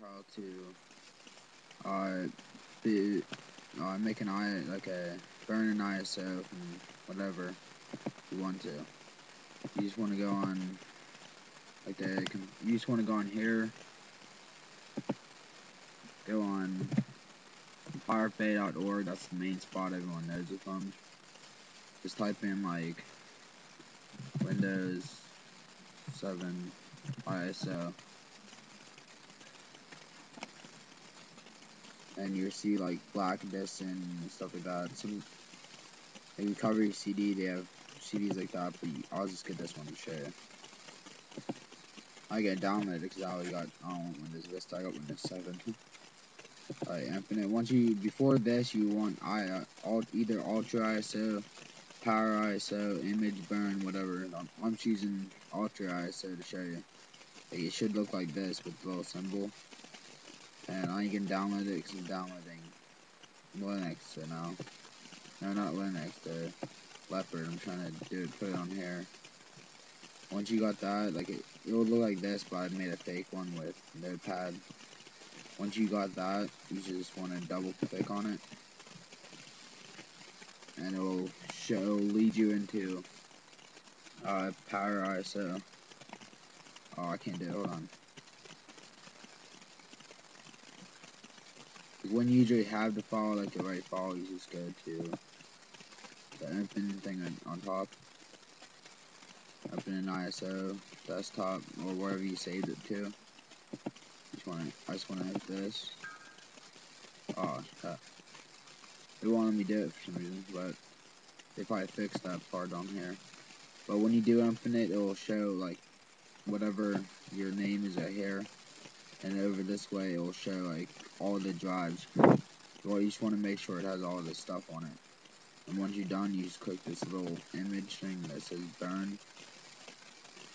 how to uh, be, uh, make an I like a burn an ISO from whatever you want to. You just want to go on like the you just want to go on here, go on pirate That's the main spot everyone knows it from. Just type in like Windows 7 ISO and you see like black disk and stuff like that. Some like recovery CD, they have CDs like that, but I'll just get this one to you. I get downloaded because I already got I don't want Windows Vista, I got Windows 7. Alright, Infinite. Once you before this, you want I uh, alt either Ultra ISO, Power ISO, ImgBurn, whatever. I'm, I'm choosing Ultra ISO to show you. It should look like this with the little symbol. And I can download it because I'm downloading Linux so now. No, not Linux, the Leopard. I'm trying to do it, put it on here. Once you got that, like it, it will look like this, but I made a fake one with Notepad. Once you got that, you just want to double click on it. And it will show, lead you into uh, Power ISO. Oh, I can't do it, hold on. When you usually have the file, like the right file, you just go to the open thing on, top. Open an ISO, desktop, or wherever you saved it to. Just wanna, I just want to hit this. Oh, crap. It wanted me to do it for some reason, but they probably fixed that part on here. But when you do Infinite, it will show, like, whatever your name is right here. And over this way, it will show, like, all the drives. Well, you just want to make sure it has all this stuff on it. And once you're done, you just click this little image thing that says burn.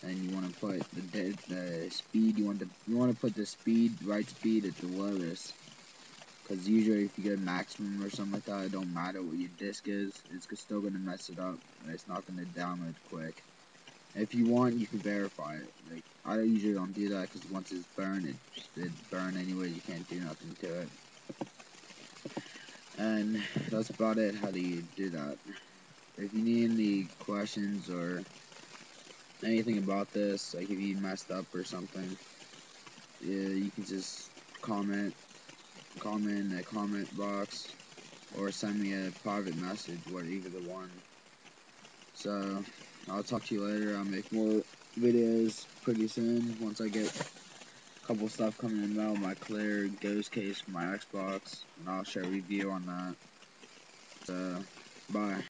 And you want to put the, the speed, you want to you want to put the speed, right speed at the lowest. Because usually if you go maximum or something like that, it don't matter what your disk is, it's still going to mess it up. And it's not going to download quick. If you want, you can verify it. Like I usually don't do that because once it's burned, it it burn anyway. You can't do nothing to it. And that's about it. How do you do that? If you need any questions or anything about this, like if you messed up or something, yeah, you can just comment, comment in the comment box, or send me a private message, whatever the one. So, I'll talk to you later. I'll make more videos pretty soon once I get a couple stuff coming in mail, my clear ghost case for my Xbox, and I'll share a review on that. So, bye.